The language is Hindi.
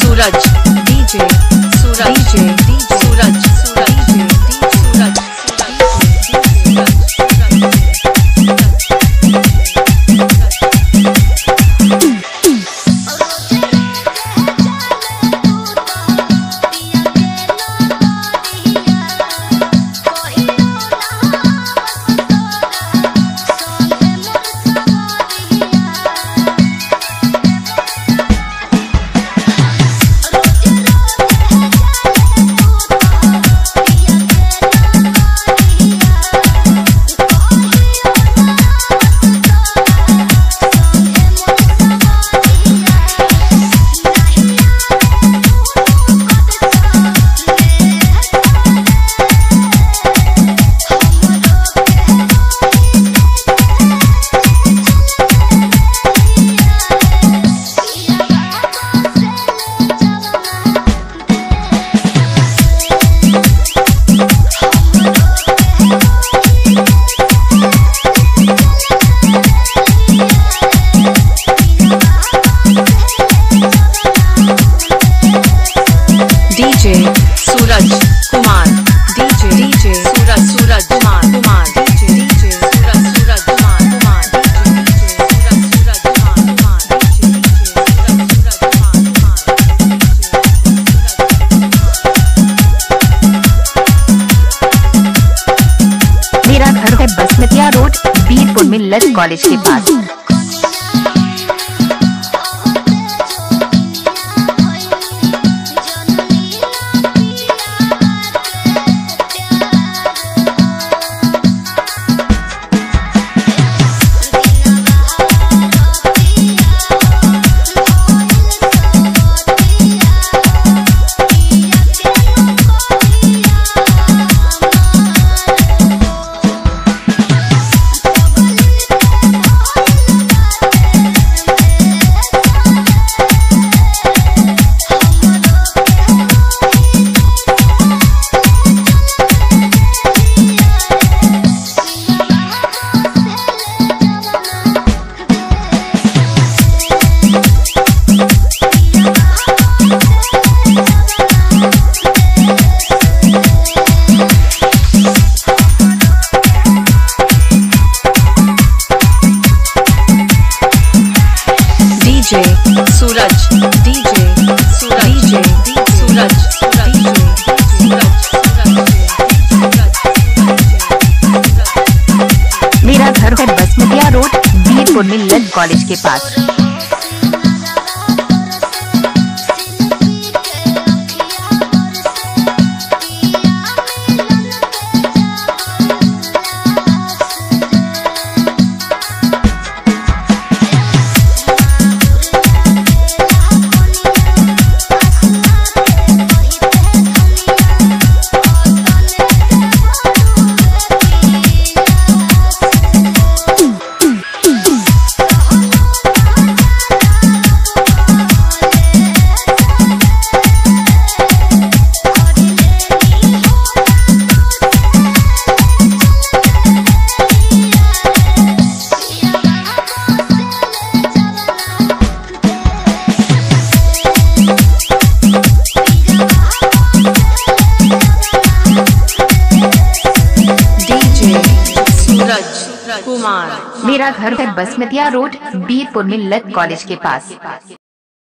Suraj DJ Suraj DJ Suraj DJ Suraj Kumar DJ DJ Suraj Suraj Kumar Kumar DJ DJ Suraj Suraj Kumar Kumar मेरा घर है बसमतिया रोड बीरपुर में लल कॉलेज के पास DJ Suraj DJ Suraj DJ Suraj मेरा घर है बसमतिया रोड बीरपुर कॉलेज के पास। सूरज कुमार। मेरा घर है बसमतिया रोड बीरपुर मिल्लत कॉलेज के पास।